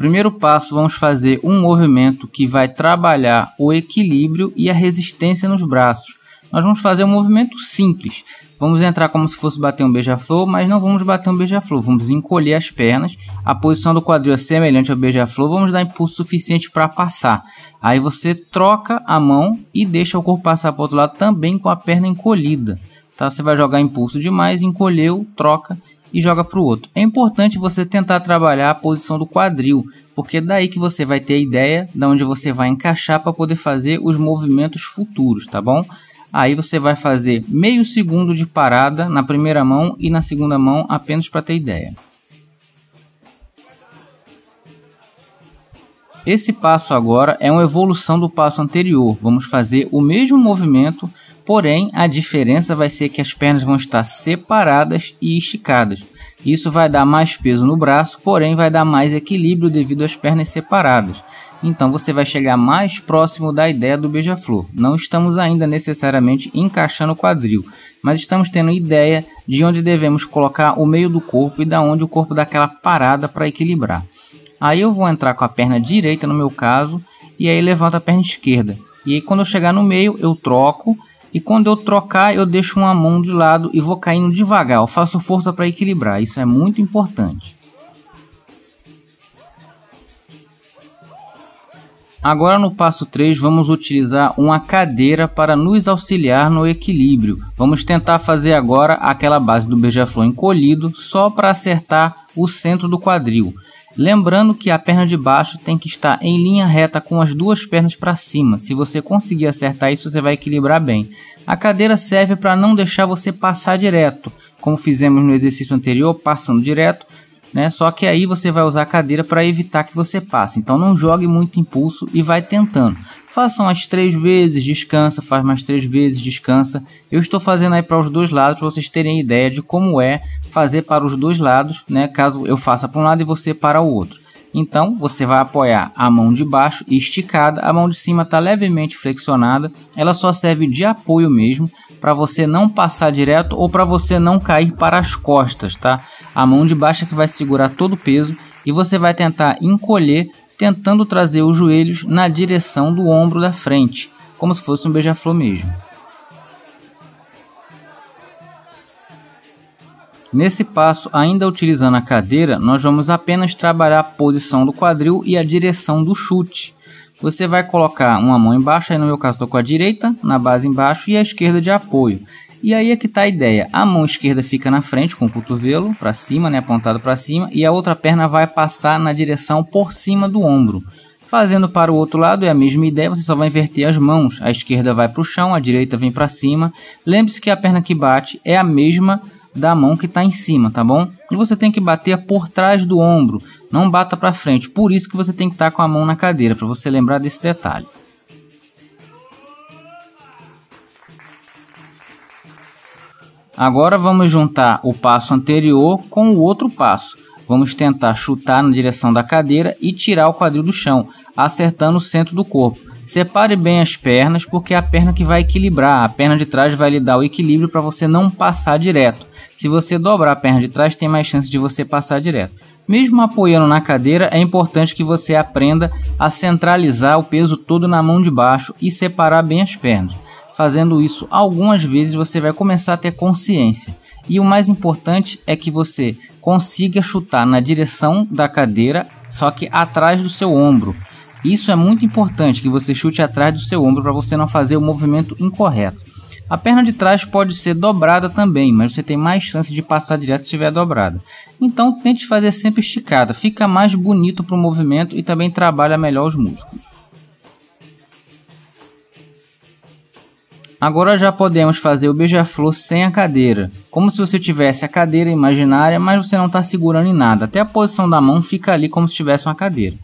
Primeiro passo, vamos fazer um movimento que vai trabalhar o equilíbrio e a resistência nos braços. Nós vamos fazer um movimento simples. Vamos entrar como se fosse bater um beija-flor, mas não vamos bater um beija-flor. Vamos encolher as pernas. A posição do quadril é semelhante ao beija-flor. Vamos dar impulso suficiente para passar. Aí você troca a mão e deixa o corpo passar para o outro lado também com a perna encolhida. Tá? Você vai jogar impulso demais, encolheu, troca e joga para o outro. É importante você tentar trabalhar a posição do quadril, porque é daí que você vai ter a ideia de onde você vai encaixar para poder fazer os movimentos futuros, tá bom? Aí você vai fazer meio segundo de parada na primeira mão e na segunda mão apenas para ter ideia. Esse passo agora é uma evolução do passo anterior. Vamos fazer o mesmo movimento, porém a diferença vai ser que as pernas vão estar separadas e esticadas. Isso vai dar mais peso no braço, porém vai dar mais equilíbrio devido às pernas separadas então você vai chegar mais próximo da ideia do beija-flor. Não estamos ainda necessariamente encaixando o quadril, mas estamos tendo ideia de onde devemos colocar o meio do corpo e da onde o corpo dá aquela parada para equilibrar. Aí eu vou entrar com a perna direita no meu caso e aí levanto a perna esquerda. E aí quando eu chegar no meio eu troco e quando eu trocar eu deixo uma mão de lado e vou caindo devagar. Eu faço força para equilibrar. Isso é muito importante. Agora no passo 3 vamos utilizar uma cadeira para nos auxiliar no equilíbrio. Vamos tentar fazer agora aquela base do beija-flor encolhido só para acertar o centro do quadril. Lembrando que a perna de baixo tem que estar em linha reta com as duas pernas para cima. Se você conseguir acertar isso, você vai equilibrar bem. A cadeira serve para não deixar você passar direto, como fizemos no exercício anterior, passando direto né? Só que aí você vai usar a cadeira para evitar que você passe. Então não jogue muito impulso e vai tentando. Faça umas três vezes, descansa, faz mais três vezes, descansa. Eu estou fazendo aí para os dois lados para vocês terem ideia de como é fazer para os dois lados, né? Caso eu faça para um lado e você para o outro. Então você vai apoiar a mão de baixo esticada, a mão de cima está levemente flexionada. Ela só serve de apoio mesmo para você não passar direto ou para você não cair para as costas, tá? A mão de baixo é que vai segurar todo o peso e você vai tentar encolher, tentando trazer os joelhos na direção do ombro da frente, como se fosse um beija-flor mesmo. Nesse passo, ainda utilizando a cadeira, nós vamos apenas trabalhar a posição do quadril e a direção do chute. Você vai colocar uma mão embaixo, aí no meu caso estou com a direita, na base embaixo e a esquerda de apoio. E aí é que está a ideia. A mão esquerda fica na frente com o cotovelo para cima, né, apontado para cima, e a outra perna vai passar na direção por cima do ombro. Fazendo para o outro lado é a mesma ideia, você só vai inverter as mãos. A esquerda vai para o chão, a direita vem para cima. Lembre-se que a perna que bate é a mesma da mão que está em cima, tá bom? E você tem que bater por trás do ombro, não bata para frente. Por isso que você tem que estar tá com a mão na cadeira, para você lembrar desse detalhe. Agora vamos juntar o passo anterior com o outro passo. Vamos tentar chutar na direção da cadeira e tirar o quadril do chão, acertando o centro do corpo. Separe bem as pernas, porque é a perna que vai equilibrar. A perna de trás vai lhe dar o equilíbrio para você não passar direto. Se você dobrar a perna de trás, tem mais chance de você passar direto. Mesmo apoiando na cadeira, é importante que você aprenda a centralizar o peso todo na mão de baixo e separar bem as pernas. Fazendo isso algumas vezes, você vai começar a ter consciência. E o mais importante é que você consiga chutar na direção da cadeira, só que atrás do seu ombro. Isso é muito importante que você chute atrás do seu ombro para você não fazer o movimento incorreto. A perna de trás pode ser dobrada também, mas você tem mais chance de passar direto se estiver dobrada. Então tente fazer sempre esticada, fica mais bonito para o movimento e também trabalha melhor os músculos. Agora já podemos fazer o beija-flor sem a cadeira, como se você tivesse a cadeira imaginária, mas você não está segurando em nada. Até a posição da mão fica ali como se tivesse uma cadeira.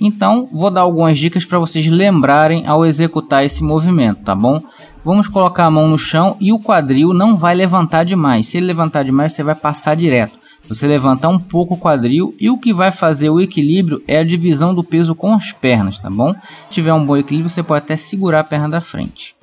Então, vou dar algumas dicas para vocês lembrarem ao executar esse movimento, tá bom? Vamos colocar a mão no chão e o quadril não vai levantar demais. Se ele levantar demais, você vai passar direto. Você levanta um pouco o quadril e o que vai fazer o equilíbrio é a divisão do peso com as pernas, tá bom? Se tiver um bom equilíbrio, você pode até segurar a perna da frente.